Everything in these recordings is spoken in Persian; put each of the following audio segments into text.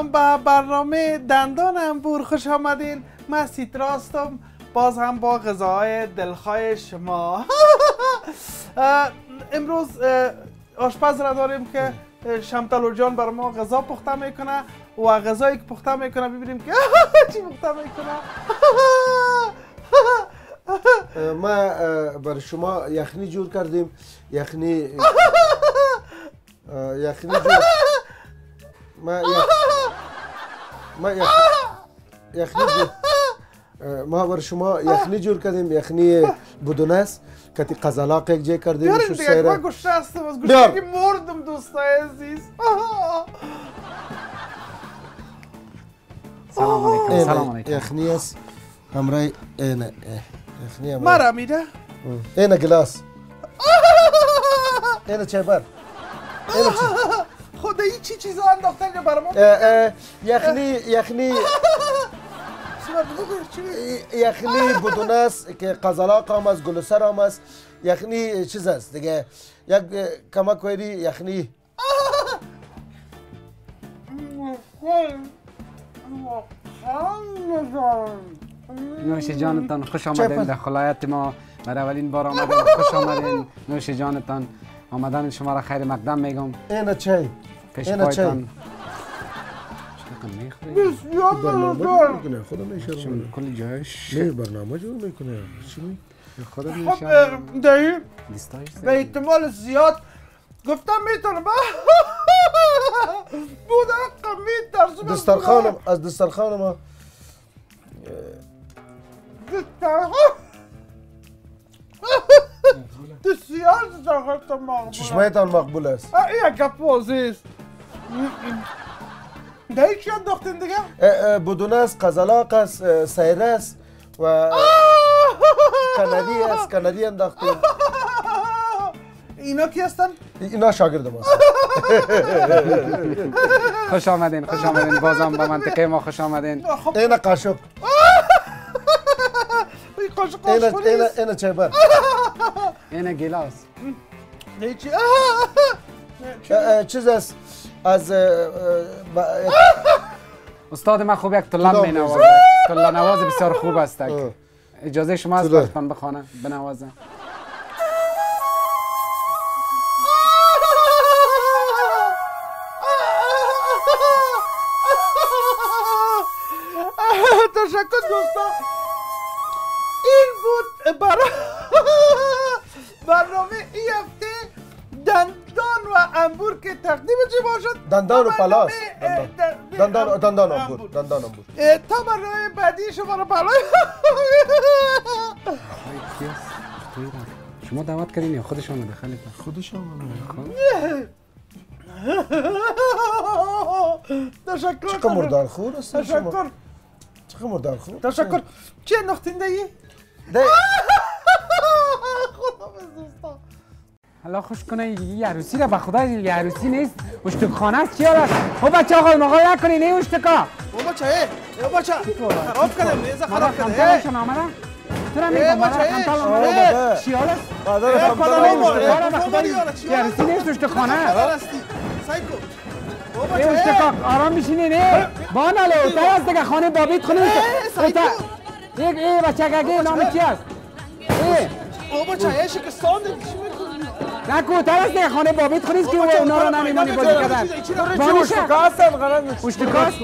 سلام به برنامه دندان انبور خوش آمدین. من سیتراستم باز هم با غذاهای دلخواه شما. امروز آشپز را داریم که شمتلو جان بر ما غذا پخته می‌کنه و غذایی که پخته می‌کنه ببینیم که چی پخته می‌کنه. ما بر شما یخنی جور کردیم. یخنی یخنی جور. ما یخ... ما یخ... یخنی جور ما بر شما یخنی جور کردیم یخنی بدونست کتی قزلاق یک جای کردیم بیاریم دیگه من گوشته هستم از گوشته که مردم دوستای عزیز. سلام علیکم سلام علیکم. یخنی است. همراه اینه یخنی همراه. مرا میده؟ اینه گلاس. اینه چه بر. اینه چه خدایی چی چیزا انداخته اینجا برام یخنی یخنی. یخنی بدون است که قزلاق هم است گلسر هم است. یخنی چیز است دیگه؟ یک کمک ویری یخنی. نوش جانتان خوش آمدین در خلایت ما. بر اولین بار آمدین خوش آمدین. نوش جانتان. آمدن شما را خیر مقدم میگم. اینه چای. پیش پایتان. برنامه می‌کنه خدا میشه کل جایش نه برنامه جور می‌کنه چی خب دایی به احتمال زیاد گفتم می‌تونم. بودم میترسم دسترخانم از دسترخان ما بسیار دسترخان مقبول چشمایتان مقبول است. این گپ عزیز دایی چی انداختین دیگه؟ بدون است قزلاق است سیره است و کندی است کندی انداختیم اینا کی هستن؟ اینا شاگرد ماست. خوش آمدین خوش آمدین. بازم با منطقه ما خوش آمدین. اینا قاشق. این قاشق اینا قاشق اینا چیبر این گلاس نه چی؟ چیز است از استاد من خوب یک طلم کدام می نوازه طلا نواز بسیار خوب است اجازه شما است طلا. براتون بخوانم بنوازه تشکر دوستان این بود برای برنامه این هفته دندان و انبور که تقدیم چی باشد دندان و پلاس. دندان. دندان انبور. دندان انبور. تا برنامه بعدی شما رو پلای شما دعوت کردین یا خودش آمده؟ خلیفه خودش تشکر چقدر مردار خور شما؟ تشکر. چقدر مردار خور تشکر. چی انداختین دایی؟ ده حالا خوش کنه یه عروسی را به خدا یه عروسی نیست. اشتک خانه است چی حالا؟ او بچه آقا مقال نکنی نه اشتکا. او بچه ای او بچه. خراب کردم میزه خراب کرده خمتلشون آمده تو را ای میگم بچه، مادر ای. خمتل ای. آمده چی ای، اشتباه. ای. به خدا یه عروسی نیست اشتک خانه هستی. سایکو او ای ای. اشتکا آرام بشینی نه؟ بانالو تا از دیگه خانه بابیت خونه. یک ای بچه گگه نام چی است ای او بچه ای شکستان چی می‌کنی؟ تا از دیگه خانه بابیت است که اونا رو نمیمانی بازی کردن بانیشه اشتکاست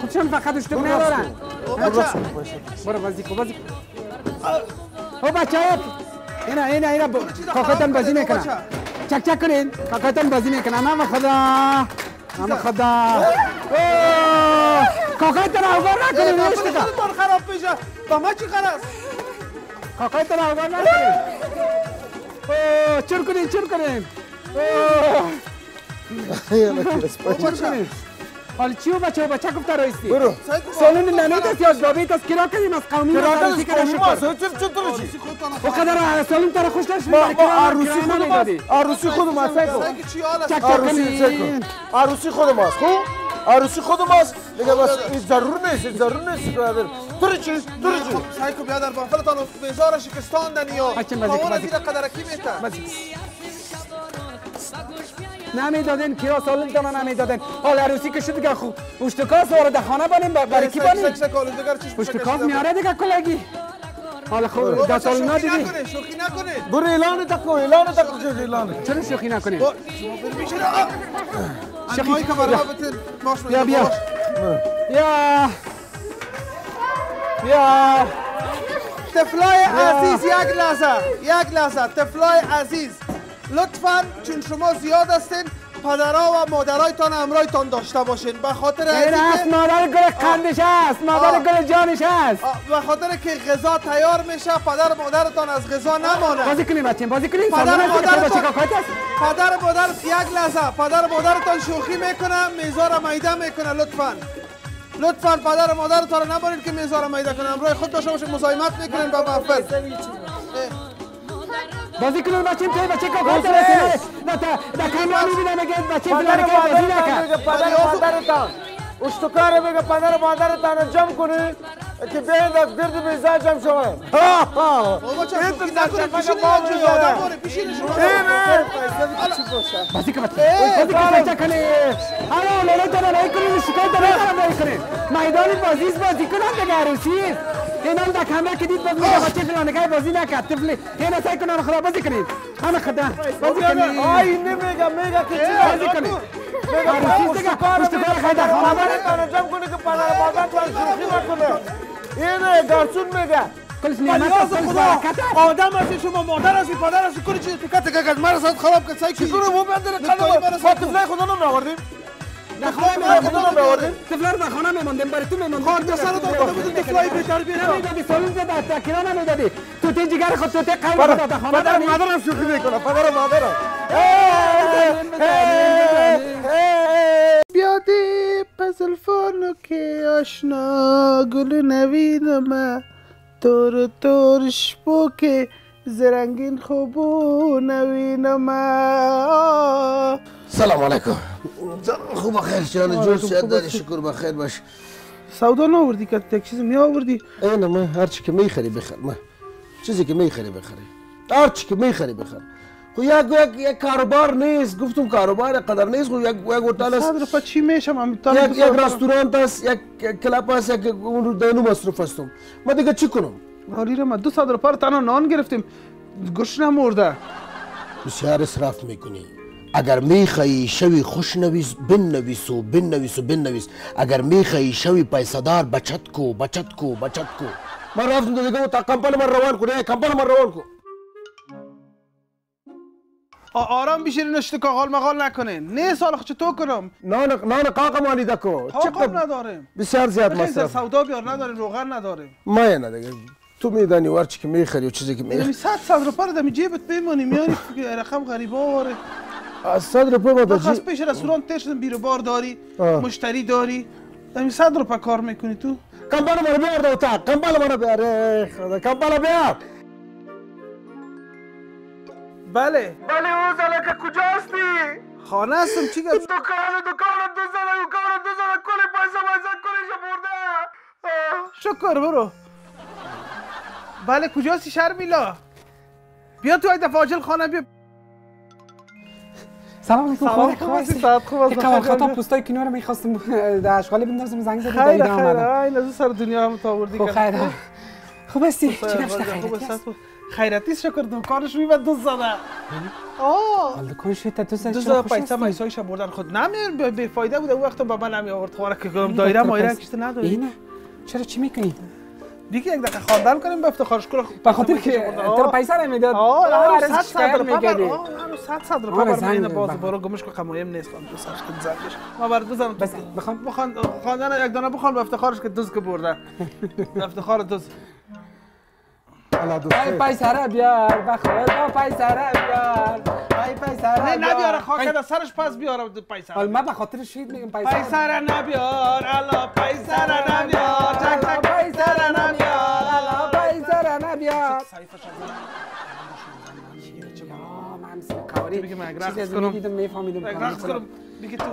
خودشون فقط اشتک ندارن او بچه برو بازی کن بازی او بچه ها اینا اینا اینا کاکایتان بازی می‌کنن چک چک کنین کاکایتان بازی می‌کنن نام خدا نام خدا اوه، کاکایتان اوگار نکنین ای، اشتکا خودتان خراب میشه با ما چی قرار کاکایتان اوگار نکنین اوه، چور کنین چور کنین چور کنین حال چیو بچه بچه گفته رایستی برو. سالون ننیت است یا از بابیت است کرا کنین از قومی را عروسی کنه شکر و قدر سالون تر خوش نشد ما کرا- ما عروسی کرا خود نمی‌دادی. ماست عروسی خود ماست سیکو سایکو چی حال است چک چک کنین عروسی خود ماست خوب؟ عروسی خود ماست دیگه بس این ضرور نیست ضرور نیست برادر. تو رو چی؟ تو رو چی؟ سایکو بیادر بافلتان بیزار شکستان دنیا. اون قدرکی میتن بازی. Sagoś miaja نمی‌دادین کیا سالم تا نمی‌دادین؟ حال عروسی که شد دیگه خوب پشتکاز وارد خانه بانیم برای کی بانیم پشتکاز میاره دیگه کلگی. حالا خوب ده سال ندیدی؟ شوخی نکنه برو اعلان تکو اعلان تکو اعلان. چرا شوخی نکنی شوخی مایی که برای بتن ماش بیا بیا یا یا طفلای عزیز یک لحظه یک لحظه طفلای عزیز لطفا چون شما زیاد هستین پدرها و مادرایتان همراهتان داشته باشین. به خاطر این اینکه- است مادر گل قندش است مادر. گل جانش است به خاطر که غذا تیار میشه پدر و مادرتان از غذا نمانه. بازی کنیم بچه بازی کنیم. پدر سالن است که مادر بچه تو- کاکایت است پدر و مادر یک لحظه پدر و مادرتان شوخی می‌کنه میزار میده می‌کنه لطفا. لطفا پدر و مادرتان رو نبرید که میزار میده کنه. همراه خود داشته باشین مزاحمت می‌کنین با محفل. بازی کنیم بچه پی بچه کاکایت است نه تا در کاملا می‌بینم میگه بچه فلان که بازی نکرد. پدر مادرتان. اشتکار بگه پدر مادرتان جمع کنی که بیاین در گرد میزا جمع شوه. بابا چه شوخی نکنه پیشین یک جای آدم باره پیشین شما. بازی که بچه بازی که بچه کنی. حالا لولا تا نایی کنی شکایت ندارم نایی کنی. میدان بازی است بازی کنم دیگه عروسی است این هم در کاملا که دید باز میگه بچه فلان که بازی نکرد طفلی این سعی کنم خدا بازی کنیم همه خدا بازی کنیم آی نمیگه میگه که چی بازی عروسی دیگه اشتکار خیلی در خانه جمع کنی که پدر مادرتان شوخی نکنه اینه گارسون میگه کلش نعمت کلش خدا برکت آدم هستی شما مادر هستی پدر هستی کنی چیزی تو کت که مرا خراب کرد سعی چطور مو بندر کنه ما خدا رو نآوردیم رو نآوردیم طفلا رو در خانه میماندیم برای تو پسر رو داده بودی طفلای بی تربیت نمی‌دادی سالون زده تکیرا نمی‌دادی تو تی جگر خود تو تی خود در خانه پدر مادرم شوخی می‌کنه پدر مادرم بیادی پزلفانو که آشنا گل نوینم تور تور شپو که زرنگین خوبو نوینم سلام علیکم خوب بخیر جان جو سیاد داری شکر بخیر باش سودا ناوردی که یک چیز می آوردی اینه من هر چی که می‌خری بخر من چیزی که می‌خری بخری هر چی که می‌خری بخر خو یک یک یک کاروبار نیست گفتم کاروبار قدر نیست خو یک یک هتل است صد روپا چی میشم یک یک رستوران است یک کلاب است یک اون دینو مصرف هستم من دیگه چی کنم حالی ما دو صد روپا رو تنها نان گرفتیم گوش نمورده بسیار اسراف می‌کنی اگر میخی شوی خوش نویس بن نویسو و نویس،و و نویس اگر میخی شوی پیسدار بچت کو بچت کو بچت کو. من رفتم دیگه تا کمپل من روان کو نه کمپل من روان کو آرام بشین نشته کاغال مقال نکنین نه سال خود تو کنم. نان نان قاق مالیده دکو. قاق نداریم. بسیار زیاد مصرف. سودا بیار نداریم روغن نداریم. ما نه دیگه. تو میدانی ورچی که می‌خری و چیزی که می‌خری. 100 100 روپا رو می جیبت بمانی میاری رقم غریبا واره 100 روپه ما بخواست پیش رستوران تیر بیرو بار داری مشتری داری. دمی صد روپه کار می‌کنی تو؟ کم بالا بیار دو تا. کم بالا بیار. خدا کم بیار. بله. بله او زلکه کجا هستی خانه هستم چی گفت؟ دکان دکان دو زلا دکان دو زلا کل پایسا پایسا کلی برده. شکر برو. بله کجا هستی شرمیلا؟ بیا تو ایت فاجل خانه بیا. سلام علیکم خوب هستی خوب است، یک بخیر خطا جان. پوستای کنار می‌خواستم در اشغال بندازم زنگ زدی خیر خیر این از سر دنیا هم تو آوردی خوب که- خیر خوب هستی چی خیر، نفشه خوب خیرتی شکر دکانش میبند دو زده آه. حال دکان شد تا تو دو سر زده پیسه میسایش بردن. خود نمیر به فایده بوده. اون وقت به من نمی آورد خواره که گفتم دایره مایره کشته نداری؟ اینه چرا چی می‌کنی؟ دیگه یک دقیقه خواندن کنیم به افتخارش کلا به خاطر که تو پیسه نمی‌داد. آه هر صد از صد آه هر صد صد روپا آره، بر من زنگ باز بر. برو گمش کو قمایم نیست خان تو سرش کن زنگش ما بر دو زن بس بخوام بخوان خواندن یک دانه بخوان به افتخارش که دوز که برده. افتخار دوز. الله ای پیسه را بیار بخواد با پیسه را بیار. ای پیسه را نه بیار. نبیاره خاک ای، سرش پس بیاره پیسه حال من به خاطر شید میگم پیسه را نبیار الا پیسه را نبیار. کاری بگی من رقص از کنم. می‌دیدم میفهمیدم رقص کنم. بگی تو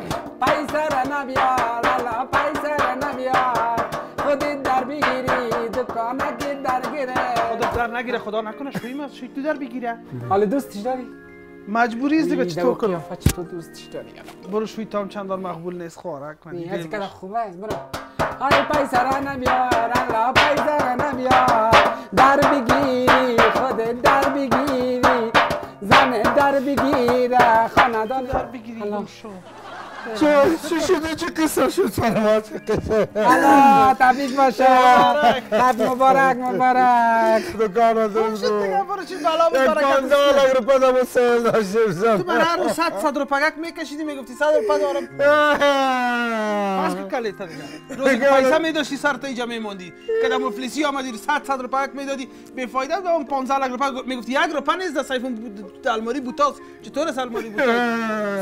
پیسه را نبیار الا پیسه را نبیار خودی در بگیری دکانکی در گیره. خدا در نگیره خدا نکنه. شویم از شوی تو در بگیره. حالا دوستش داری؟ مجبوری است دیگه چطور کنم؟ چطور دوستش داری؟ برو شوی تام چندان مقبول نیست خوارک این از کده خوبه است برو. های پیسره نبیار الله پیسره نبیار در بگیری خود در بگیری. زن در بگیره خاندان در بگیری الله. شو چه چه شده چه قصه شد سر چه قصه الله تبریک باشه تبریک مبارک مبارک دکان از اون شد دیگه برو چی بلا و سیل داشته تو من هر روز 100 صد روپیک میکشیدی می‌گفتی 100 روپیه دارم پس که کلیت دیگه روزی پیسه میداشتی سر تا اینجا میموندی که در مفلسی آمدی 100 صد روپیک می‌دادی به فایده به اون 15 لک روپیه می‌گفتی یک روپیه نیست در سیفون بود- الماری بوتاس چطور است الماری بوتاس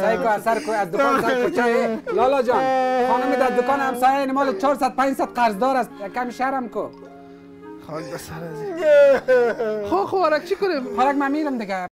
سعی سر کوی از دکان سر چای؟ لالا جان خانم در دکان همسایه این مال 400 500 قرضدار است. یک کمی شرم کو خاک به سر از خب خوارک چی کنیم؟ حالا من میرم دیگه.